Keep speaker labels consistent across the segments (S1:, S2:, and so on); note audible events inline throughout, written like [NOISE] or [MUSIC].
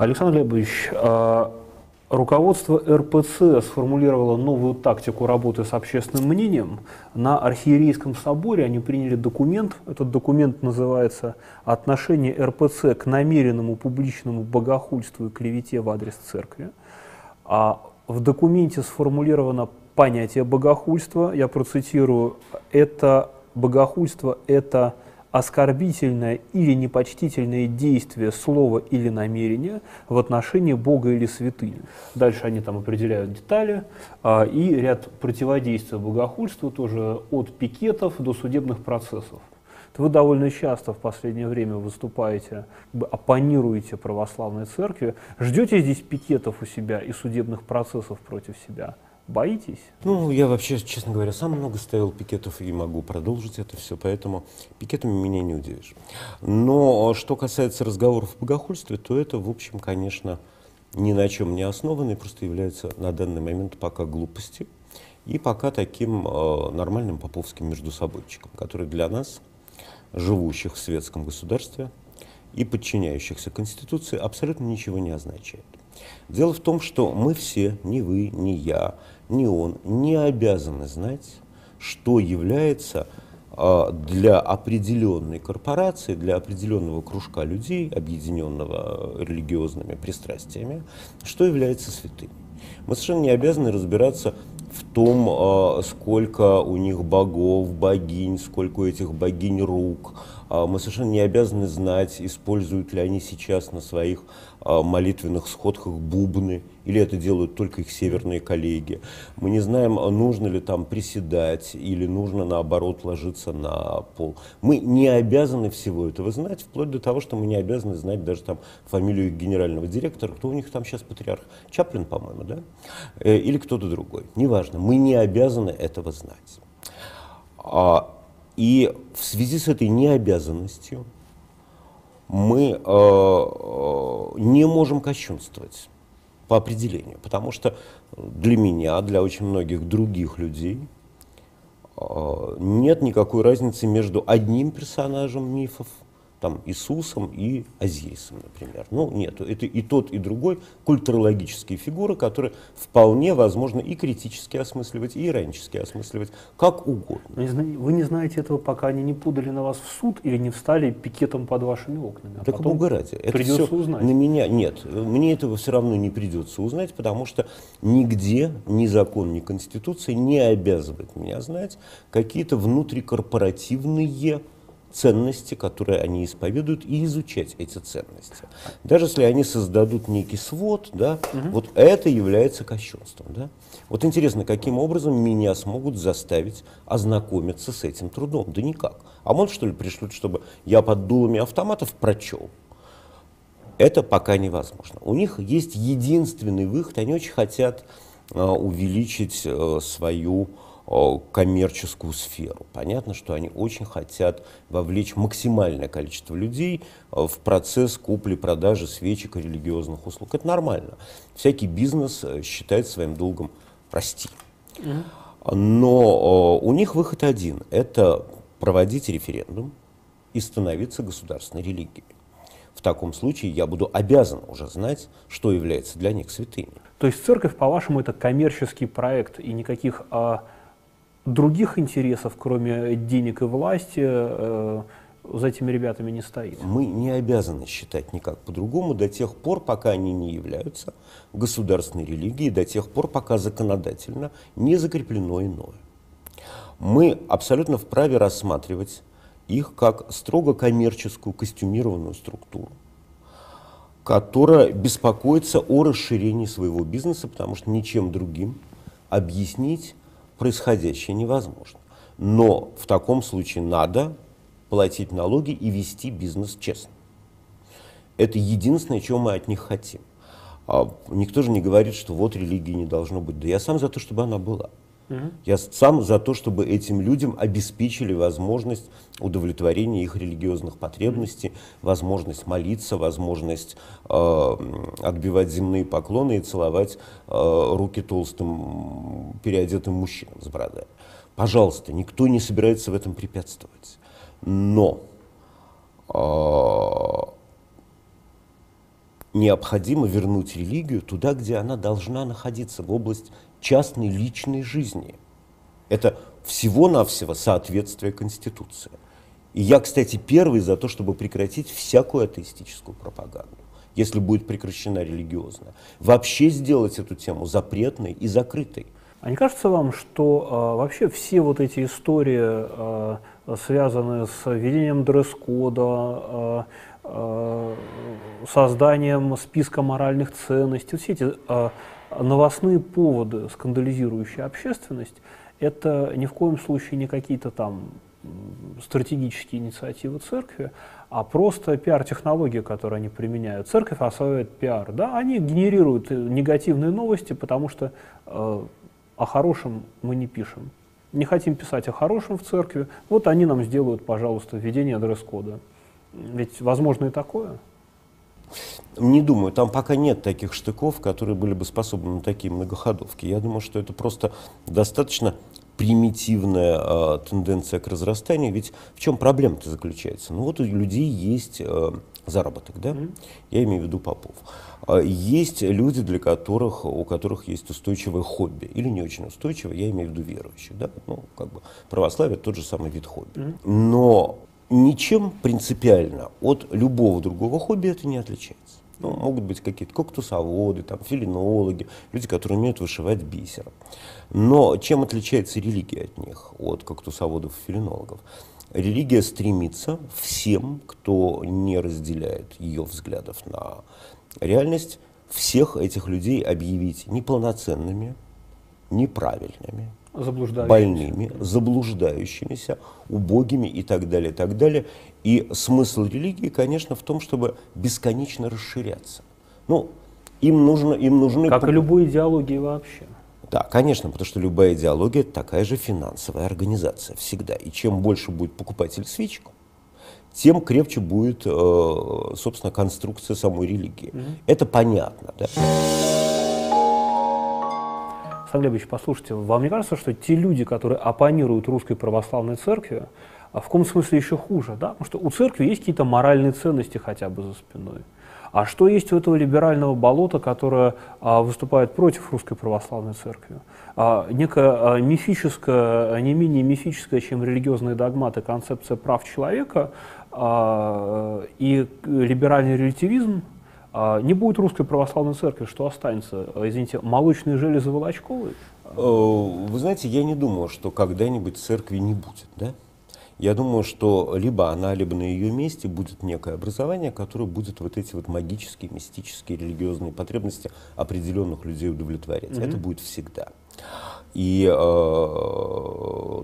S1: Александр Глебович, а, руководство РПЦ сформулировало новую тактику работы с общественным мнением. На Архиерейском соборе они приняли документ, этот документ называется «Отношение РПЦ к намеренному публичному богохульству и клевете в адрес церкви». А в документе сформулировано понятие богохульства, я процитирую, это богохульство – это оскорбительное или непочтительное действие слова или намерения в отношении Бога или святыни. Дальше они там определяют детали а, и ряд противодействия богохульству тоже от пикетов до судебных процессов. Вы довольно часто в последнее время выступаете, как бы оппонируете православной церкви. Ждете здесь пикетов у себя и судебных процессов против себя? Боитесь?
S2: Ну, я вообще, честно говоря, сам много ставил пикетов и могу продолжить это все, поэтому пикетами меня не удивишь. Но что касается разговоров о богохульстве, то это, в общем, конечно, ни на чем не основано и просто является на данный момент пока глупостью и пока таким э, нормальным поповским междусобойчиком, который для нас, живущих в светском государстве и подчиняющихся Конституции, абсолютно ничего не означает. Дело в том, что мы все, ни вы, ни я, ни он не обязаны знать, что является а, для определенной корпорации, для определенного кружка людей, объединенного религиозными пристрастиями, что является святым. Мы совершенно не обязаны разбираться в том, а, сколько у них богов, богинь, сколько у этих богинь рук, а, мы совершенно не обязаны знать, используют ли они сейчас на своих а, молитвенных сходках бубны, или это делают только их северные коллеги. Мы не знаем, нужно ли там приседать, или нужно наоборот ложиться на пол. Мы не обязаны всего этого знать, вплоть до того, что мы не обязаны знать даже там фамилию генерального директора, кто у них там сейчас патриарх, Чаплин, по-моему, да, э, или кто-то другой. Неважно, мы не обязаны этого знать. А и в связи с этой необязанностью мы э, э, не можем кощунствовать по определению, потому что для меня, для очень многих других людей э, нет никакой разницы между одним персонажем мифов там, Иисусом и Азирисом, например. Ну, нет, это и тот, и другой культурологические фигуры, которые вполне возможно и критически осмысливать, и иронически осмысливать, как угодно.
S1: Вы не знаете этого, пока они не подали на вас в суд или не встали пикетом под вашими окнами.
S2: А так бога ради. Это
S1: придется все узнать.
S2: На меня нет, мне этого все равно не придется узнать, потому что нигде ни закон, ни конституция не обязывает меня знать какие-то внутрикорпоративные ценности, которые они исповедуют, и изучать эти ценности. Даже если они создадут некий свод, да, угу. вот это является кощунством. Да? Вот интересно, каким образом меня смогут заставить ознакомиться с этим трудом? Да никак. А может, что ли, пришлют, чтобы я под дулами автоматов прочел? Это пока невозможно. У них есть единственный выход, они очень хотят э, увеличить э, свою коммерческую сферу. Понятно, что они очень хотят вовлечь максимальное количество людей в процесс купли-продажи свечек и религиозных услуг. Это нормально. Всякий бизнес э, считает своим долгом расти. Но у них выход один – это проводить референдум и становиться государственной религией. В таком случае я буду обязан уже знать, что является для них святыней.
S1: То есть церковь, по-вашему, это коммерческий проект и никаких а, других интересов, кроме денег и власти, э, за этими ребятами не стоит.
S2: Мы не обязаны считать никак по-другому до тех пор, пока они не являются государственной религией, до тех пор, пока законодательно не закреплено иное. Мы абсолютно вправе рассматривать их как строго коммерческую костюмированную структуру, которая беспокоится о расширении своего бизнеса, потому что ничем другим объяснить происходящее невозможно. Но в таком случае надо платить налоги и вести бизнес честно. Это единственное, чего мы от них хотим. А никто же не говорит, что вот религии не должно быть. Да я сам за то, чтобы она была. Угу. Я сам за то, чтобы этим людям обеспечили возможность удовлетворения их религиозных потребностей, возможность молиться, возможность э, отбивать земные поклоны и целовать э, руки толстым переодетым мужчинам с бородой. Пожалуйста, никто не собирается в этом препятствовать. Но э, необходимо вернуть религию туда, где она должна находиться, в область частной личной жизни. Это всего-навсего соответствие Конституции. И я, кстати, первый за то, чтобы прекратить всякую атеистическую пропаганду, если будет прекращена религиозная. Вообще сделать эту тему запретной и закрытой.
S1: А не кажется вам, что э, вообще все вот эти истории, э, связанные с введением дресс-кода, э, э, созданием списка моральных ценностей, все эти э, новостные поводы, скандализирующие общественность, это ни в коем случае не какие-то там стратегические инициативы церкви, а просто пиар-технологии, которые они применяют. Церковь осваивает пиар. Да? Они генерируют негативные новости, потому что э, о хорошем мы не пишем. Не хотим писать о хорошем в церкви, вот они нам сделают, пожалуйста, введение дресс-кода. Ведь возможно и такое.
S2: Не думаю, там пока нет таких штыков, которые были бы способны на такие многоходовки. Я думаю, что это просто достаточно примитивная э, тенденция к разрастанию. Ведь в чем проблема-то заключается? Ну вот у людей есть э, заработок, да? Mm-hmm. Я имею в виду попов. Есть люди, для которых, у которых есть устойчивое хобби, или не очень устойчивое, я имею в виду верующие, да? Ну, как бы православие тот же самый вид хобби. Mm-hmm. Но ничем принципиально от любого другого хобби это не отличается. Ну, могут быть какие-то коктусоводы, там, филинологи, люди, которые умеют вышивать бисером. Но чем отличается религия от них, от коктусоводов и филинологов? Религия стремится всем, кто не разделяет ее взглядов на реальность, всех этих людей объявить неполноценными, неправильными, больными, заблуждающимися, убогими и так далее, и так далее. И смысл религии, конечно, в том, чтобы бесконечно расширяться. Ну, им, нужно, им нужны...
S1: Как и любой идеологии вообще.
S2: Да, конечно, потому что любая идеология – это такая же финансовая организация всегда. И чем больше будет покупатель свечку, тем крепче будет, э, собственно, конструкция самой религии. Угу. Это понятно. Да?
S1: Александр послушайте, вам не кажется, что те люди, которые оппонируют русской православной церкви, а в каком смысле еще хуже, да? Потому что у церкви есть какие-то моральные ценности хотя бы за спиной. А что есть у этого либерального болота, которое а, выступает против русской православной церкви? А, некая а, мифическая, не менее мифическая, чем религиозные догматы, концепция прав человека а, и либеральный релятивизм, а не будет русской православной церкви, что останется? Извините, молочные железы Волочковой? Э,
S2: вы знаете, я не думаю, что когда-нибудь церкви не будет, да? Я думаю, что либо она, либо на ее месте будет некое образование, которое будет вот эти вот магические, мистические, религиозные потребности определенных людей удовлетворять. Mm-hmm. Это будет всегда. И э,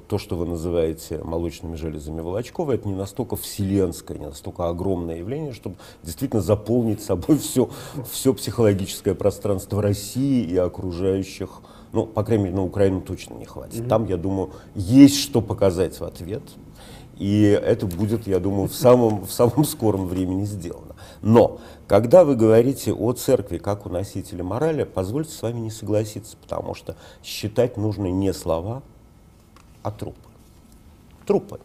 S2: то, что вы называете молочными железами Волочкова, это не настолько вселенское, не настолько огромное явление, чтобы действительно заполнить собой [LAUGHS] все, все психологическое пространство России и окружающих. Ну, по крайней мере, на Украину точно не хватит. Mm-hmm. Там, я думаю, есть что показать в ответ. И это будет, я думаю, в самом, в самом скором времени сделано. Но, когда вы говорите о церкви как о носителе морали, позвольте с вами не согласиться, потому что считать нужно не слова, а трупы. Трупы.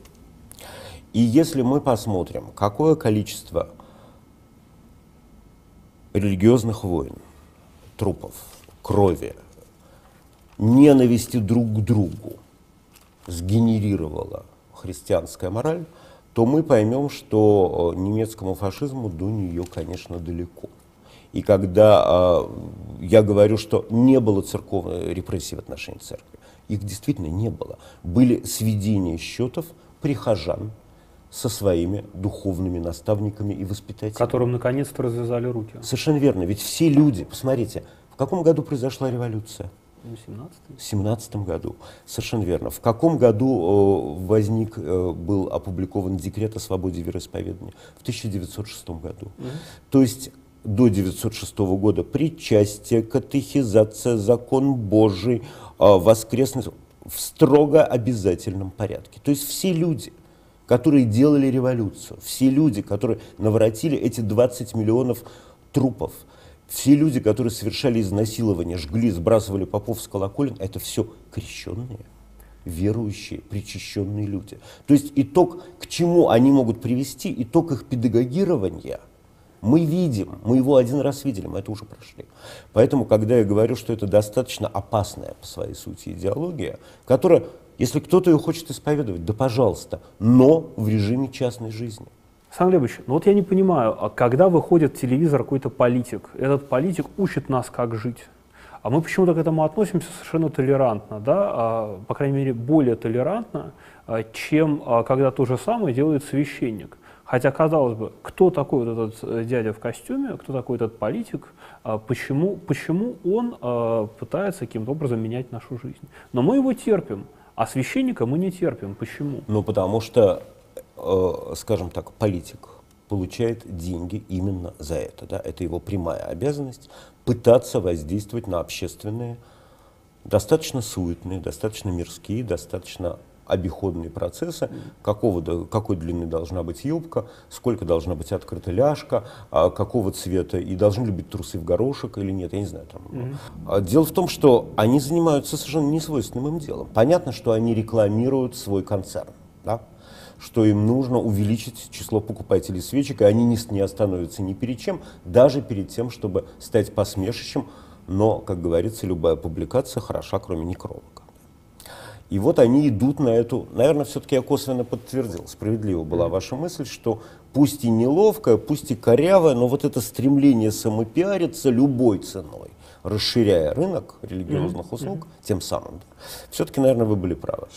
S2: И если мы посмотрим, какое количество религиозных войн, трупов, крови, ненависти друг к другу сгенерировало христианская мораль, то мы поймем, что э, немецкому фашизму до нее, конечно, далеко. И когда э, я говорю, что не было церковной репрессии в отношении церкви, их действительно не было. Были сведения счетов прихожан со своими духовными наставниками и воспитателями.
S1: Которым наконец-то развязали руки.
S2: Совершенно верно. Ведь все люди, посмотрите, в каком году произошла революция?
S1: В
S2: 17 году. Совершенно верно. В каком году э, возник, э, был опубликован декрет о свободе вероисповедания? В 1906 году. Угу. То есть до 1906 года причастие, катехизация, закон Божий, э, воскресный... в строго обязательном порядке. То есть все люди, которые делали революцию, все люди, которые наворотили эти 20 миллионов трупов, все люди, которые совершали изнасилования, жгли, сбрасывали попов с колоколен, это все крещенные, верующие, причащенные люди. То есть итог, к чему они могут привести, итог их педагогирования – мы видим, мы его один раз видели, мы это уже прошли. Поэтому, когда я говорю, что это достаточно опасная по своей сути идеология, которая, если кто-то ее хочет исповедовать, да пожалуйста, но в режиме частной жизни.
S1: Александр Глебович, ну вот я не понимаю, а когда выходит телевизор какой-то политик, этот политик учит нас, как жить, а мы почему-то к этому относимся совершенно толерантно, да, а, по крайней мере, более толерантно, а, чем а, когда то же самое делает священник. Хотя, казалось бы, кто такой вот этот э, дядя в костюме, кто такой этот политик, а, почему, почему он а, пытается каким-то образом менять нашу жизнь. Но мы его терпим, а священника мы не терпим. Почему?
S2: Ну, потому что, скажем так, политик получает деньги именно за это. Да? Это его прямая обязанность пытаться воздействовать на общественные, достаточно суетные, достаточно мирские, достаточно обиходные процессы, какого, какой длины должна быть юбка, сколько должна быть открыта ляжка, а, какого цвета, и должны ли быть трусы в горошек или нет, я не знаю. Там. Mm-hmm. Дело в том, что они занимаются совершенно несвойственным им делом. Понятно, что они рекламируют свой концерн, да? что им нужно увеличить число покупателей свечек, и они не, не остановятся ни перед чем, даже перед тем, чтобы стать посмешищем, но, как говорится, любая публикация хороша, кроме некролога. И вот они идут на эту, наверное, все-таки я косвенно подтвердил, справедлива была ваша мысль, что пусть и неловкая, пусть и корявая, но вот это стремление самопиариться любой ценой, расширяя рынок религиозных услуг, тем самым, все-таки, наверное, вы были правы.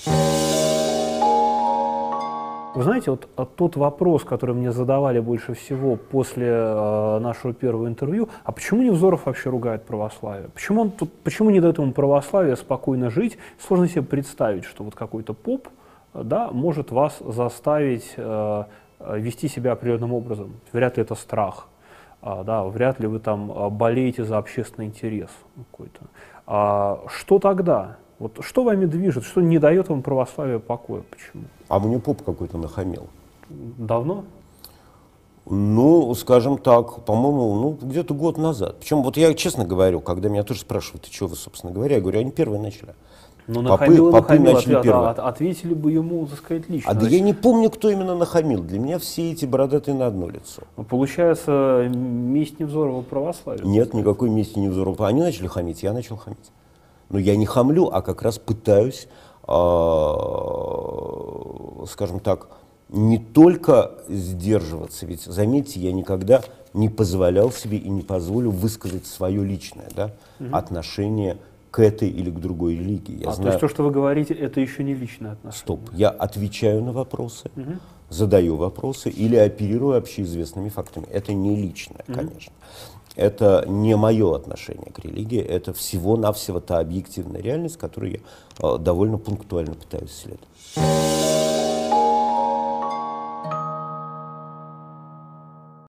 S1: Вы знаете, вот а тот вопрос, который мне задавали больше всего после э, нашего первого интервью, а почему Невзоров вообще ругает православие? Почему, он тут, почему не дает ему православие спокойно жить? Сложно себе представить, что вот какой-то поп да, может вас заставить э, вести себя определенным образом. Вряд ли это страх. А, да, вряд ли вы там а, болеете за общественный интерес какой-то. А что тогда? Вот что вами движет, что не дает вам православие покоя? Почему?
S2: А мне поп какой-то нахамил.
S1: Давно?
S2: Ну, скажем так, по-моему, ну, где-то год назад. Причем, вот я честно говорю, когда меня тоже спрашивают, ты что вы, собственно говоря, я говорю, они первые начали.
S1: Ну, нахамил, попы, попы нахамил, начали ответ, первые. От, ответили бы ему, так сказать, лично.
S2: А да я не помню, кто именно нахамил. Для меня все эти бородатые на одно лицо.
S1: Ну, получается, месть Невзорова православие?
S2: Нет, никакой мести Невзорова. Они начали хамить, я начал хамить. Но я не хамлю, а как раз пытаюсь, э, скажем так, не только сдерживаться, ведь, заметьте, я никогда не позволял себе и не позволю высказать свое личное да, угу. отношение к этой или к другой религии.
S1: Я а знаю... то есть то, что вы говорите, это еще не личное отношение?
S2: Стоп, я отвечаю на вопросы, угу. задаю вопросы или оперирую общеизвестными фактами. Это не личное, угу. конечно это не мое отношение к религии, это всего-навсего та объективная реальность, которую я э, довольно пунктуально пытаюсь исследовать.